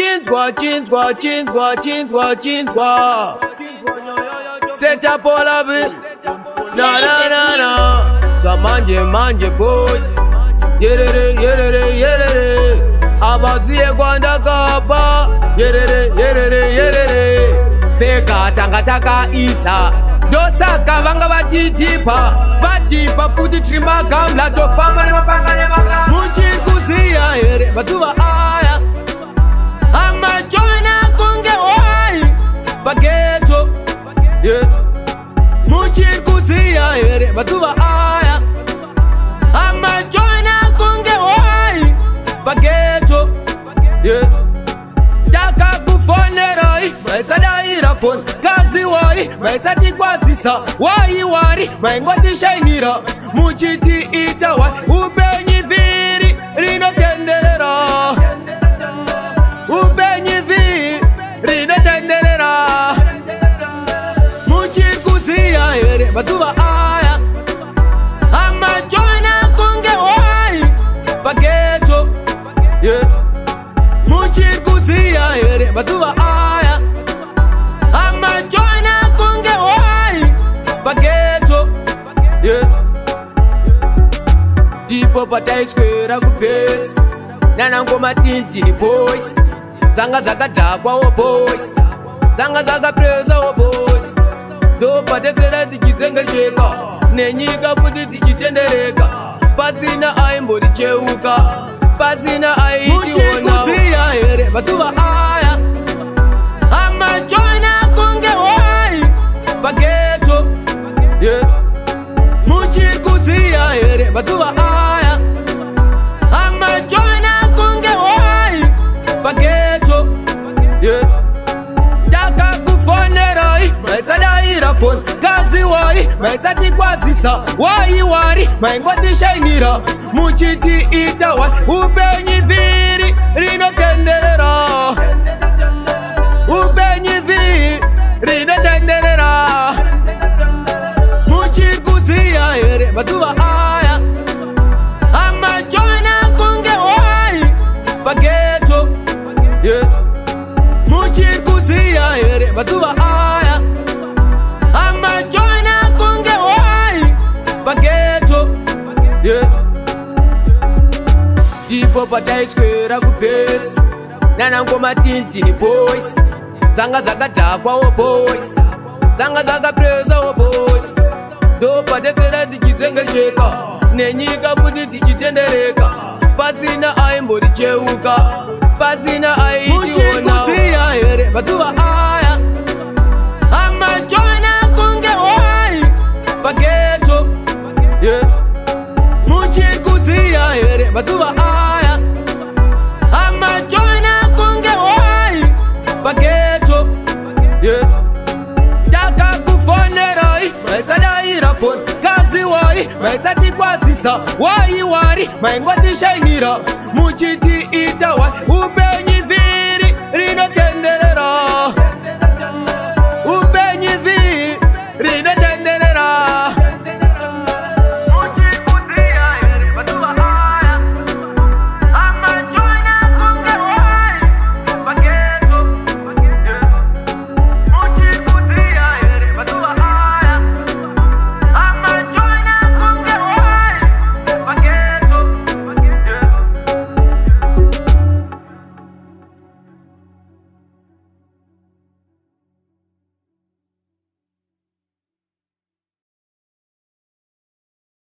chinzwa chinzwa chinzwa chinzwa chinzwa seta pola bi na na na na sa manje manje boy yerere yerere yerere abaziye kwanda kapa yerere yerere yerere feka tanga taka isa ndosaka vanga vatitipa vatipa futi tiri magamla tofamba nemapanga nemaka muchikuziya here mazuva aya here mazuva aya amajona kunge wai pageto takakufonerai maisadaira foni kazi wai maisatikwazisa wai wari maingotishainira muchiti ita wai ndipo pataiswera kubesi nanangoma tintini boys zvanga zvakadhakwawo boys zvanga zvakapresawo boys ndopatesera tichitsengesheka nenyika kuti tichitendereka pasina aimboricheuka pasina aiiona maisatikwazisa waiwari maingotishainira muchitiita wa upenyu viri rinotenderera rinotenderera muchikuziya here mazuva pataiswera kubhesi nanangomatintini boys zvanga zvakadhakwawo boys zvanga zvakapresawo boys ndopatesera tichitsengesheka nenyika kuti tichitendereka pasina aimboticheuka pasina kazi wai maisati kwazisa wai wari maingotishainira muchiti itawai upenyu